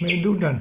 Medudan